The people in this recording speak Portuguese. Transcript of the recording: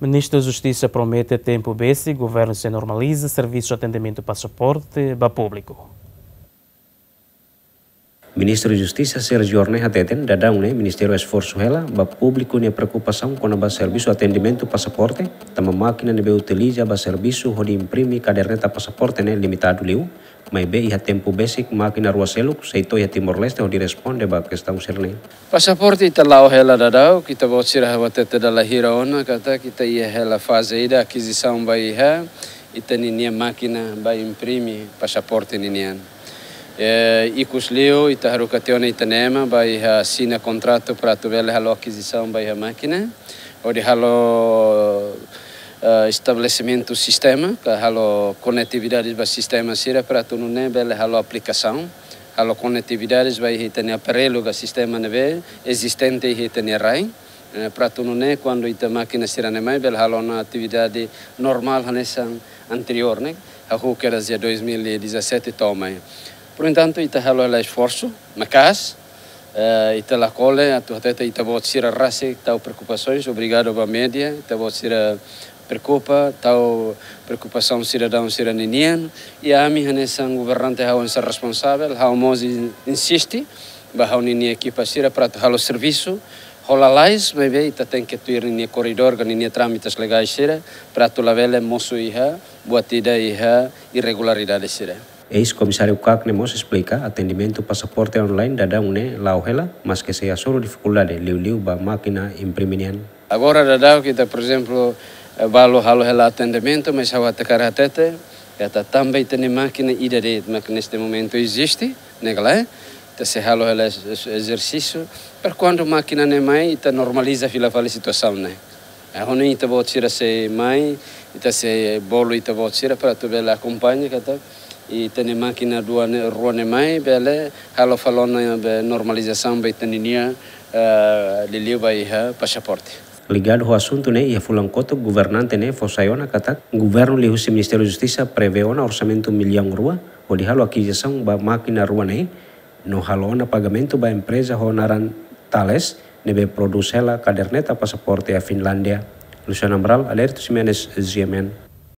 Ministro da Justiça promete tempo base, governo se normaliza serviço de atendimento passaporte para público. Ministro da Justiça Sergio Orne Hateten dadang ne Ministério Esforço Hela ba público ne preocupação com a serviço atendimento passaporte, tama máquina ne be utiliza ba serviço de imprime caderneta passaporte ne limitado liu, mas be iha tempo basic máquina rua seluk seito ia Timor Leste onde responde ba questão serne. Passaporte ita lau hela dadau, kita bawa sirah watete dala hira ona kata kita ia hela fase ida aquisição ba iha, ita ninia máquina ba imprime passaporte ninian. É, Icus Leo, Itaharukatione Itanema, vai assina contrato para tu a aquisição vai a máquina, ou de halo uh, estabelecimento sistema, que halo conectividade do sistema sira para tu não bele halo aplicação, halo conectividade vai ter aparelho do sistema neve existente e ter rai. Para tu não quando ita máquina sira nem mais bele halo na atividade normal nessa anterior, né? A que era 2017 toma. Por entanto, ita halo la esforço, macas, uh, ita la cole, atu hateta ita bot sira rase, tau preocupações, obrigado a média, ita bot sira preocupa, tau preocupação cidadão sira ninian, e a mi hanesan governante hau ser responsável, hau mozi insiste, ba hau nini equipa sira para halo serviço, rola lais, mas bem, ita tem que tuir nini corredor, nini trâmites legais sira, para tu lavele moço iha, buatida iha, irregularidade sira. Ex-comissário Mos explica atendimento passaporte online da daune lauhela, mas que seja só dificuldade liu-liu ba máquina impriminian. Agora da kita, por exemplo, balo halo hela atendimento, mas hawa tekara tete, kata também tem máquina de, mas neste momento existe, negala, te se halo hela exercício, per quando máquina ne mai, ita normaliza fila situação, né? É onde ita vou tirar se mai, ita se bolo ita vou tirar para tu ver a companhia, kata, e tene máquina do rua mai bele halo falona be normalização be teninia uh, liliu bai ha passaporte ligado ao assunto né e a fulancoto governante né fosaiona kata governo liu se ministério da justiça um orçamento milhão rua o de halo aquisição ba máquina rua no halo na pagamento ba empresa honaran tales nebe produz ela caderneta passaporte a Finlândia Luciano Ambral, Alerto Jimenez, GMN.